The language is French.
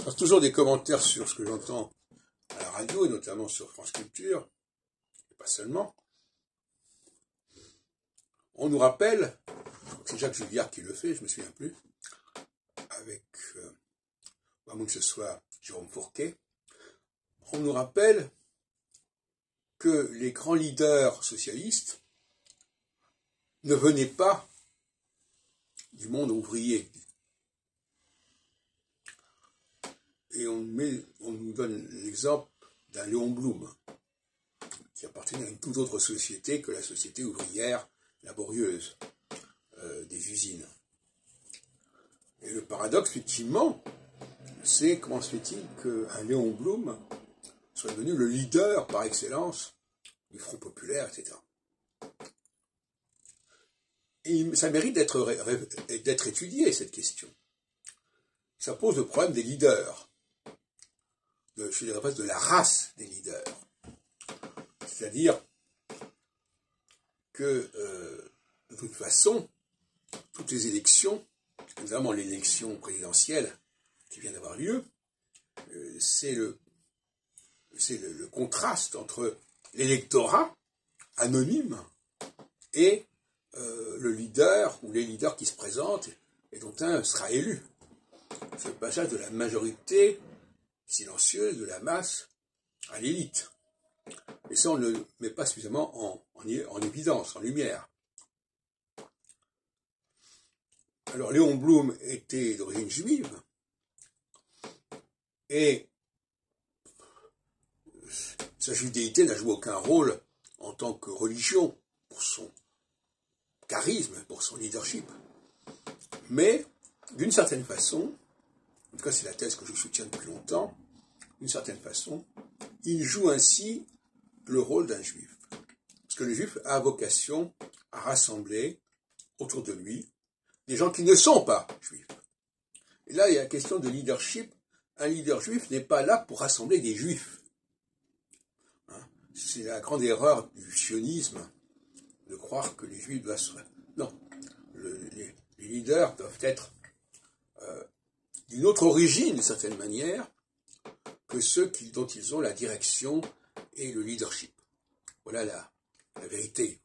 Alors, toujours des commentaires sur ce que j'entends à la radio, et notamment sur France Culture, et pas seulement. On nous rappelle, c'est Jacques Julliard qui le fait, je me souviens plus, avec, euh, moins que ce soit Jérôme Fourquet, on nous rappelle que les grands leaders socialistes ne venaient pas du monde ouvrier. Et on, nous donne l'exemple d'un Léon Blum, qui appartenait à une toute autre société que la société ouvrière laborieuse euh, des usines. Et le paradoxe, effectivement, c'est comment se fait-il qu'un Léon Blum soit devenu le leader par excellence du Front populaire, etc. Et ça mérite d'être étudié, cette question. Ça pose le problème des leaders, de, je dirais de la race des leaders. C'est-à-dire que, euh, de toute façon, toutes les élections, notamment l'élection présidentielle qui vient d'avoir lieu, euh, c'est le, le, contraste entre l'électorat anonyme et euh, le leader ou les leaders qui se présentent et dont un sera élu. Le passage de la majorité silencieuse de la masse à l'élite. Et ça, on ne le met pas suffisamment en, en, évidence, en lumière. Alors, Léon Blum était d'origine juive, et sa judéité n'a joué aucun rôle en tant que religion pour son charisme, pour son leadership. Mais, d'une certaine façon, en tout cas c'est la thèse que je soutiens depuis longtemps, d'une certaine façon, il joue ainsi le rôle d'un juif. Parce que le juif a vocation à rassembler autour de lui des gens qui ne sont pas juifs. Et là, il y a la question de leadership. Un leader juif n'est pas là pour rassembler des juifs. Hein? C'est la grande erreur du sionisme de croire que les juifs doivent se... Non, les, leaders doivent être d'une autre origine, d'une certaine manière, que ceux dont ils ont la direction et le leadership. Voilà la vérité.